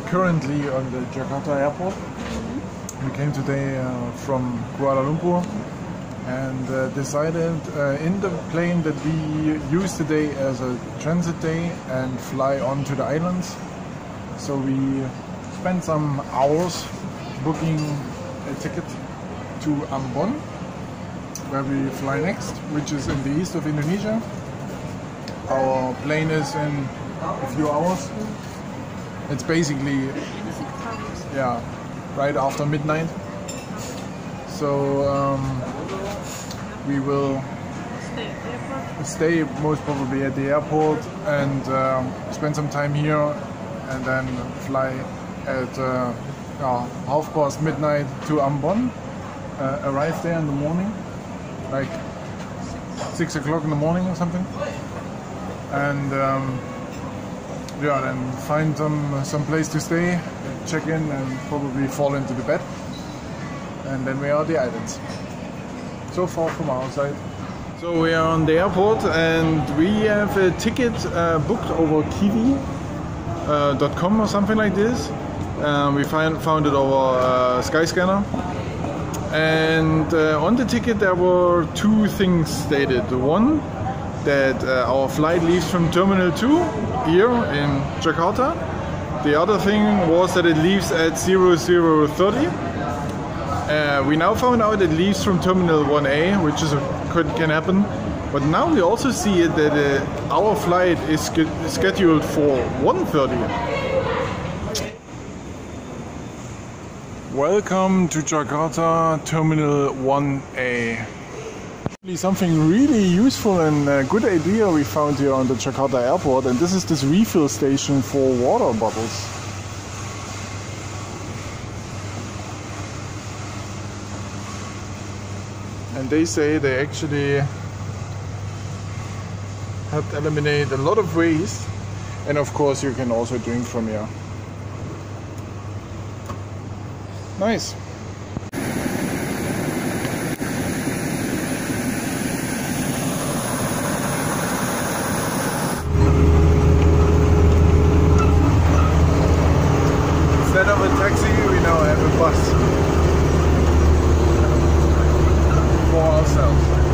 currently on the Jakarta airport. We came today uh, from Kuala Lumpur and uh, decided uh, in the plane that we use today as a transit day and fly on to the islands. So we spent some hours booking a ticket to Ambon where we fly next, which is in the east of Indonesia. Our plane is in a few hours. It's basically, yeah, right after midnight. So um, we will stay most probably at the airport and um, spend some time here and then fly at uh, uh, half past midnight to Ambon. Uh, arrive there in the morning, like six o'clock in the morning or something, and um, yeah, then find some some place to stay, check in, and probably fall into the bed, and then we are the islands. So far from our side. So we are on the airport, and we have a ticket uh, booked over Kiwi.com uh, or something like this. Um, we find, found it over uh, Skyscanner. And uh, on the ticket there were two things stated. One, that uh, our flight leaves from Terminal 2 here in Jakarta. The other thing was that it leaves at 0030. Uh, we now found out it leaves from Terminal 1A, which is a, could, can happen. But now we also see it that uh, our flight is scheduled for 1.30. Welcome to Jakarta Terminal 1A. Something really useful and good idea we found here on the Jakarta airport and this is this refill station for water bottles. And they say they actually helped eliminate a lot of waste and of course you can also drink from here. Nice. Instead of a taxi, we now have a bus for ourselves.